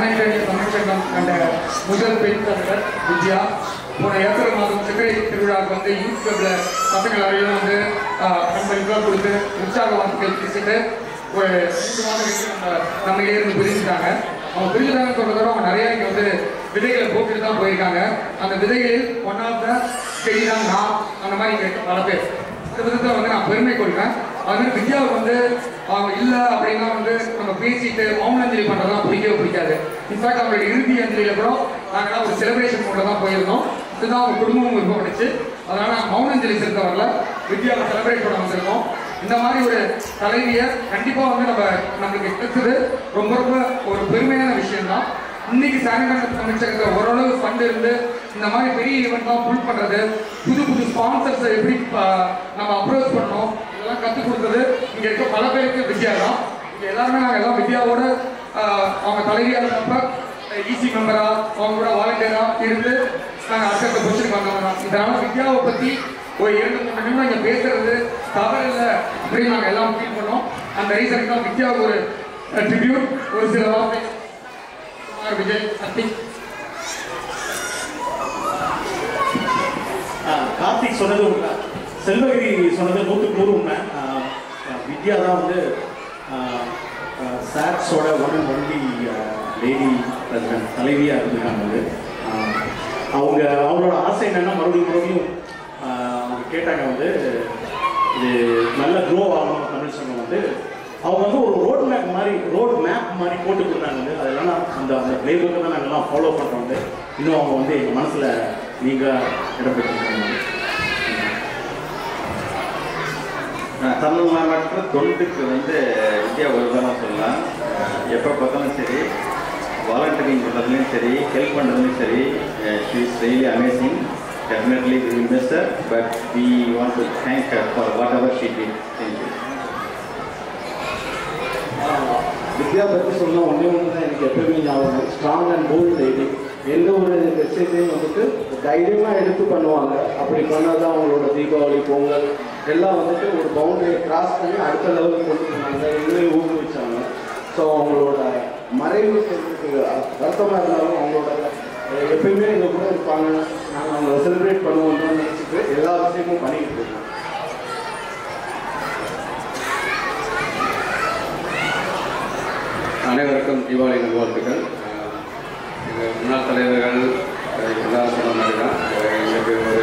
சங்கம் கண்ட முதல் பெண் தலைவர் வித்யா. போன ஏப்ரல் மாதம் சித்திரை திருவிழாவுக்கு வந்து யூத் கிளப்ல பசங்க எல்லாரையும் வந்து கம்பெனிக்கெலாம் கொடுத்து உற்சாக வாக்குகள் பேசிட்டு ஒரு ரெண்டு மாதம் கழிச்சு நம்ம நம்ம இருந்து பிரிஞ்சுட்டாங்க அவங்க பிரிஞ்சுட்டாங்கன்னு சொல்றதோட அவங்க நிறைய இங்கே வந்து விதைகளை போட்டுட்டு தான் போயிருக்காங்க. அந்த விதைகளில் ஒன் ஆஃப் த செடி தான் நான். அந்த மாதிரி இங்கே பல பேர். இந்த விதத்தில் வந்து நான் பெருமை கொள்வேன் அது மாதிரி வித்யாவுக்கு வந்து அவங்க இல்லை அப்படின்னா வந்து நம்ம பேசிட்டு மௌனஞ்சலி பண்ணுறதுலாம் பிடிக்கவே பிடிக்காது. இன்ஃபேக்ட் அவங்களுடைய இறுதி அஞ்சலியில் கூட நாங்கள்லாம் ஒரு செலிப்ரேஷன் கொண்டு தான் போயிருந்தோம். இதுதான் அவங்க குடும்பமும் விருப்பப்பட்டுச்சு அதனால் நான் மௌனஞ்சலி செலுத்த வரல. வித்யாவை செலிப்ரேட் பண்ண வந்திருக்கோம். இந்த மாதிரி ஒரு தலைவியை கண்டிப்பாக வந்து நம்ம நம்மளுக்கு கிடைச்சது ரொம்ப ரொம்ப ஒரு பெருமையான விஷயம் தான் இன்னைக்கு சானிடர் அமைச்சகத்தில் ஓரளவு ஃபண்ட் இருந்து இந்த மாதிரி பெரிய ஈவெண்ட்லாம் புல் பண்ணுறது புது புது ஸ்பான்சர்ஸை எப்படி நம்ம அப்ரோச் பண்ணணும் இதெல்லாம் கற்றுக் கொடுத்தது இங்கே இருக்க பல பேருக்கு வித்யா தான் இங்கே எல்லாருமே நாங்கள் எல்லாம் வித்யாவோட அவங்க தலைவியாக இருந்தப்ப இசி மெம்பராக அவங்க கூட வாலண்டியராக இருந்து நாங்கள் அடுத்த பொசிஷனுக்கு வந்தவங்க தான். வித்யாவை பற்றி ஒரு இரண்டு மூணு நிமிடம் இங்கே பேசுறது தவறு இல்லை அப்படின்னு நாங்கள் எல்லாம் ஃபீல் பண்ணோம். அந்த ரீசனுக்கு தான் வித்யாவுக்கு ஒரு ட்ரிபியூட் ஒரு சில வார்த்தை விஜய் கார்த்திக் கார்த்திக் சொன்னது உண்மை. செல்வகிரி சொன்னது நூற்றுக்கு நூறு உண்மை. வித்யா தான் வந்து சாட்ஸோட one and only lady president தலைவியாக இருந்திருக்காங்க வந்து. அவங்க அவங்களோட ஆசை என்னென்னா மறுபடியும் மறுபடியும் அவங்க கேட்டாங்க வந்து இது நல்ல க்ரோ ஆகணும் தமிழ் சங்கம் வந்து அவங்க வந்து ஒரு ரோட் மேப் மாதிரி ரோட் மேப் மாதிரி போட்டு கொடுத்தாங்க வந்து அதெல்லாம் அந்த அந்த பிளே புக்கை தான் நாங்கள்லாம் ஃபாலோ பண்ணுறோம் வந்து இன்னும் அவங்க வந்து எங்கள் மனசில் நீங்கள் இடம் பெற்றிருக்காங்க தமிழ் மாவட்ட தொண்டுக்கு வந்து வித்யா ஒரு சொல்லலாம். எப்போ பார்த்தாலும் சரி வாலண்டியரிங் பண்ணுறதுலையும் சரி ஹெல்ப் பண்ணுறதுலையும் சரி she is really amazing definitely we miss her but we want to thank her for whatever she did thank you Vidya பற்றி சொன்ன ஒன்றே ஒன்று தான் எனக்கு எப்பவுமே ஞாபகம். ஸ்ட்ராங் அண்ட் போல்ட் லேடி எந்த ஒரு விஷயத்தையும் வந்துட்டு தைரியமாக எடுத்து பண்ணுவாங்க. அப்படி பண்ணால் தான் அவங்களோட தீபாவளி பொங்கல் எல்லாம் வந்துட்டு ஒரு பவுண்டரியை கிராஸ் பண்ணி அடுத்த லெவலுக்கு கொண்டு போனாங்க. ஊக்குவிச்சாங்க. ஸோ அவங்களோட மறைவு எங்களுக்கு வருத்தமாக இருந்தாலும் அவங்களோட எப்பயுமே எங்கள் கூட இருப்பாங்க. நாங்கள் அவங்கள செலிப்ரேட் பண்ணுவோம்னு நினச்சிட்டு எல்லா விஷயமும் பண்ணிக்கிட்டு இருக்கோம். தீபாவளி நல்வாழ்த்துக்கள். எங்கள் முன்னாள் தலைவர்கள் அஹ், எல்லாரும் சொன்ன மாதிரி தான் எங்களுக்கு ஒரு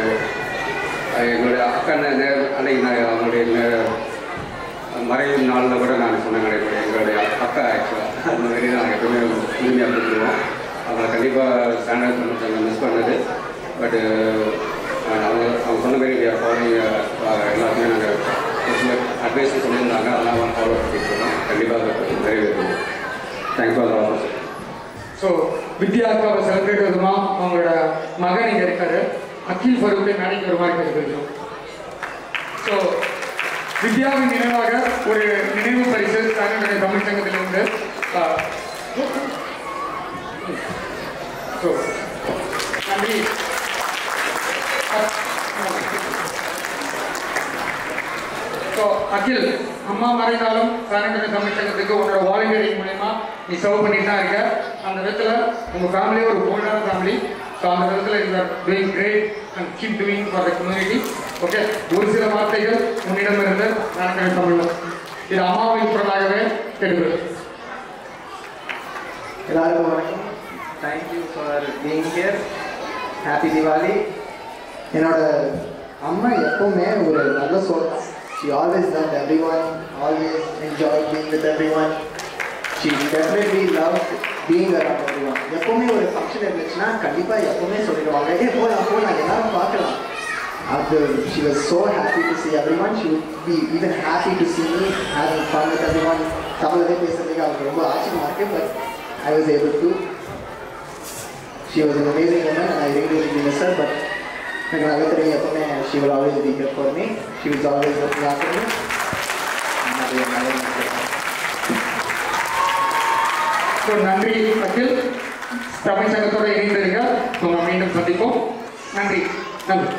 எங்களுடைய அக்கா நே- அன்னைக்கு நான் அவங்களுடைய நே- மறைவு நாளில் கூட நான் சொன்ன கிடையாது எங்களுடைய அக்கா ஆக்சுவலாக அந்த மாதிரி நாங்கள் எப்பவுமே உரிமையாக கொடுத்துருவோம் அவங்களை கண்டிப்பாக ஸ்டாண்டர்ட் பண்ண மிஸ் பண்ணது. பட்டு அவங்க அவங்க சொன்ன மாதிரி ஃபாலோயிங் எல்லாத்தையுமே நாங்கள் அட்வைஸ் சொல்லியிருந்தாங்க. அதெல்லாம் ஃபாலோ பண்ணிட்டு இருக்கோம். கண்டிப்பாக நிறைவேறும் thanks for offers so Vidya அக்காவை செலிப்ரேட் விதமா அவங்களோட மகன் இங்கே இருக்காரு. அகில் ஃபரூக்கை மேடைக்கு ஒரு மாதிரி கேட்டுக்கிறோம் ஸோ வித்யாவின் நினைவாக ஒரு நினைவு பரிசு தமிழ் தமிழ் சங்கத்திலிருந்து ஸோ நன்றி. ஸோ அகில் அம்மா மறைந்தாலும் சாயந்தர தமிழ் சங்கத்துக்கு உன்னோட வாலண்டியரிங் மூலயமா நீ சர்வ் பண்ணிட்டு தான் இருக்க. அந்த விதத்தில் உங்கள் ஃபேமிலியே ஒரு போல்டான ஃபேமிலி ஸோ அந்த விதத்தில் you are doing great and keep doing for the community okay ஒரு சில வார்த்தைகள் உன்னிடமிருந்து நடக்கிற தமிழ் இது அம்மாவின் குரலாகவே தெரிகிறது. எல்லாருக்கும் வணக்கம். Thank you for being here happy Diwali என்னோட அம்மா எப்பவுமே ஒரு நல்ல சொல் she always love everyone always enjoy being with everyone she definitely love being around everyone எப்பவுமே ஒரு ஃபங்க்ஷன் இருந்துச்சுன்னா கண்டிப்பாக எப்பவுமே சொல்லிடுவாங்க ஏ போகலாம் போகலாம் எல்லாரும் பார்க்கலாம் அது she was so happy to see everyone she would be even happy to see me having fun with everyone தமிழே பேசுறதுக்கு அவருக்கு ரொம்ப ஆச்சரியமா இருக்கு but I was able to she was an amazing woman and I really really miss her but எனக்கு நல்லா தெரியும் எப்பவுமே she will always be here for me she was always looking after me So நன்றி அகில் தமிழ் சங்கத்தோடு இணைந்திருக்க உங்களை மீண்டும் சந்திப்போம். நன்றி. நன்றி.